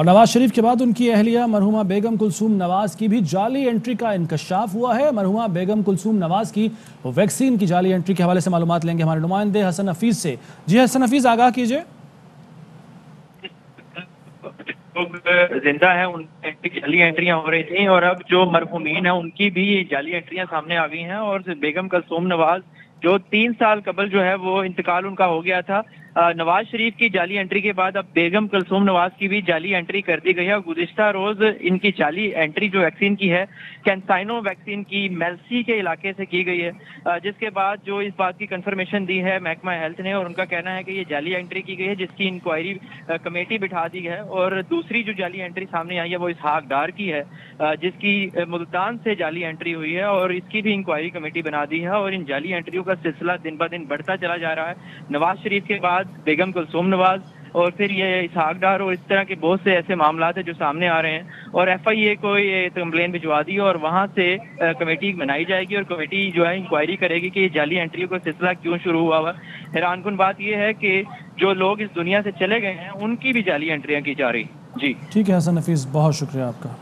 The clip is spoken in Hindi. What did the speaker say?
और नवाज़ शरीफ के बाद उनकी अहलिया मरहुमा बेगम कुलसूम नवाज़ की भी जाली एंट्री का इंकशाफ हुआ है। मरहुमा बेगम कुलसूम नवाज़ की वैक्सीन की जाली एंट्री के हवाले से मालूम लेंगे हमारे नुमाइंदे हसन हफीज से। जी हसन हफीज, आगाह कीजिए। ज़िंदा है, उन जाली एंट्रियाँ हो रही थी और अब जो मरहुमीन है, उनकी भी जाली एंट्रियाँ सामने आ गई हैं और बेगम कलसूम नवाज़ जो तीन साल कबल जो है, वो इंतकाल उनका हो गया था। नवाज़ शरीफ की जाली एंट्री के बाद अब बेगम कलसूम नवाज़ की भी जाली एंट्री कर दी गई है और गुजशत रोज इनकी जाली एंट्री जो वैक्सीन की है कैंसाइनो वैक्सीन की मेलसी के इलाके से की गई है। जिसके बाद जो इस बात की कंफर्मेशन दी है महकमा हेल्थ ने और उनका कहना है कि ये जाली एंट्री की गई है, जिसकी इंक्वायरी कमेटी बिठा दी है और दूसरी जो जाली एंट्री सामने आई है, वो इसहाक डार की है। जिसकी मुल्तान से जाली एंट्री हुई है और इसकी भी इंक्वायरी कमेटी बना दी है और इन जाली एंट्रियों का सिलसिला दिन ब दिन बढ़ता चला जा रहा है। नवाज़ शरीफ के बाद बेगम कुलसुम नवाज़ और फिर ये इसहाक डार और इस तरह के बहुत से ऐसे मामला है जो सामने आ रहे हैं। और एफआईए को ये कंप्लेन भिजवा दी और वहाँ से कमेटी बनाई जाएगी और कमेटी जो है इंक्वायरी करेगी कि ये जाली एंट्री का सिलसिला क्यों शुरू हुआ हुआ। हैरान कन बात यह है कि जो लोग इस दुनिया से चले गए हैं, उनकी भी जाली एंट्रियाँ की जा रही जी। ठीक है, हसन नफीस, बहुत शुक्रिया आपका।